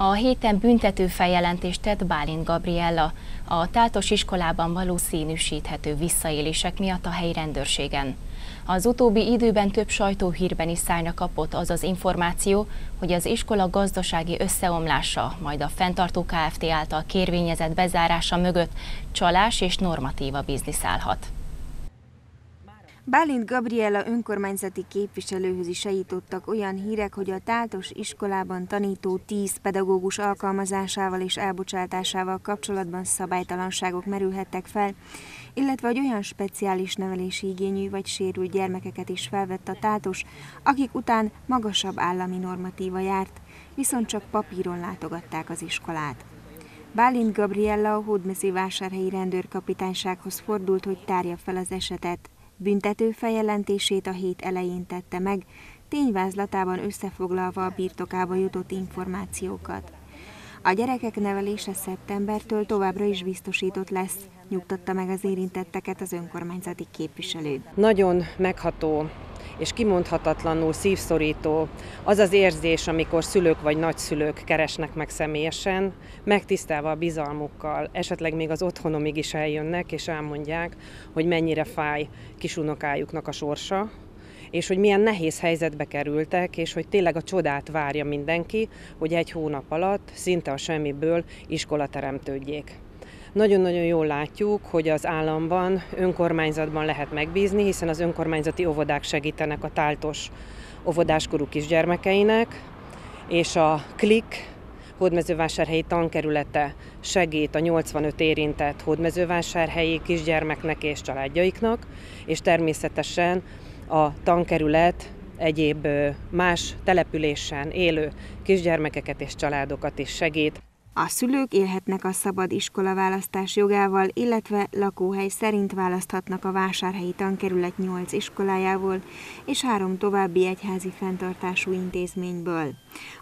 A héten büntető feljelentést tett Bálint Gabriella a tátos iskolában való színűsíthető visszaélések miatt a helyi rendőrségen. Az utóbbi időben több sajtóhírben is szájna kapott az az információ, hogy az iskola gazdasági összeomlása, majd a fenntartó Kft. által kérvényezett bezárása mögött csalás és normatíva biznisz állhat. Bálint Gabriela önkormányzati képviselőhöz is eljutottak olyan hírek, hogy a Táltos iskolában tanító tíz pedagógus alkalmazásával és elbocsátásával kapcsolatban szabálytalanságok merülhettek fel, illetve hogy olyan speciális nevelési igényű vagy sérült gyermekeket is felvett a Tátos, akik után magasabb állami normatíva járt, viszont csak papíron látogatták az iskolát. Bálint Gabriella a hódmezővásárhelyi rendőrkapitánysághoz fordult, hogy tárja fel az esetet. Büntető feljelentését a hét elején tette meg, tényvázlatában összefoglalva a birtokába jutott információkat. A gyerekek nevelése szeptembertől továbbra is biztosított lesz, nyugtatta meg az érintetteket az önkormányzati képviselő. Nagyon megható és kimondhatatlanul szívszorító az az érzés, amikor szülők vagy nagyszülők keresnek meg személyesen, megtisztelve a bizalmukkal, esetleg még az otthonomig is eljönnek, és elmondják, hogy mennyire fáj kisunokájuknak a sorsa, és hogy milyen nehéz helyzetbe kerültek, és hogy tényleg a csodát várja mindenki, hogy egy hónap alatt szinte a semmiből iskola teremtődjék. Nagyon-nagyon jól látjuk, hogy az államban, önkormányzatban lehet megbízni, hiszen az önkormányzati óvodák segítenek a táltos óvodáskorú kisgyermekeinek, és a KLIK hódmezővásárhelyi tankerülete segít a 85 érintett hódmezővásárhelyi kisgyermeknek és családjaiknak, és természetesen a tankerület egyéb más településen élő kisgyermekeket és családokat is segít. A szülők élhetnek a szabad iskola választás jogával, illetve lakóhely szerint választhatnak a vásárhelyi tankerület 8 iskolájából és három további egyházi fenntartású intézményből.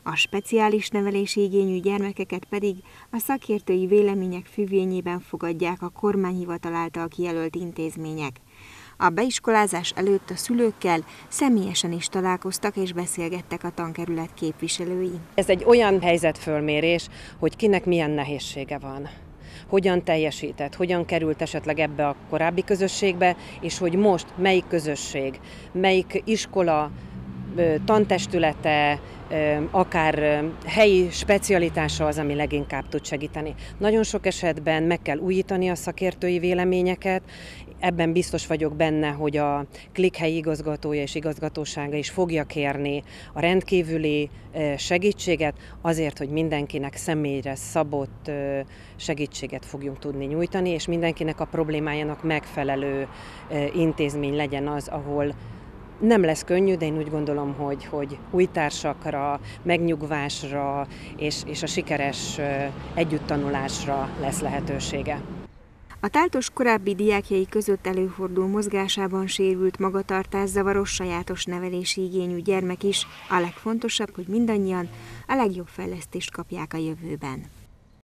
A speciális nevelési igényű gyermekeket pedig a szakértői vélemények függvényében fogadják a kormányhivatal által kijelölt intézmények. A beiskolázás előtt a szülőkkel személyesen is találkoztak és beszélgettek a tankerület képviselői. Ez egy olyan helyzetfölmérés, hogy kinek milyen nehézsége van hogyan teljesített, hogyan került esetleg ebbe a korábbi közösségbe, és hogy most melyik közösség, melyik iskola, tantestülete, akár helyi specialitása az, ami leginkább tud segíteni. Nagyon sok esetben meg kell újítani a szakértői véleményeket, ebben biztos vagyok benne, hogy a Klik helyi igazgatója és igazgatósága is fogja kérni a rendkívüli segítséget azért, hogy mindenkinek személyre szabott segítséget fogjunk tudni nyújtani, és mindenkinek a problémájának megfelelő intézmény legyen az, ahol nem lesz könnyű, de én úgy gondolom, hogy, hogy új társakra, megnyugvásra és, és a sikeres együttanulásra lesz lehetősége. A táltos korábbi diákjai között előfordul mozgásában sérült magatartás zavaros sajátos nevelési igényű gyermek is. A legfontosabb, hogy mindannyian a legjobb fejlesztést kapják a jövőben.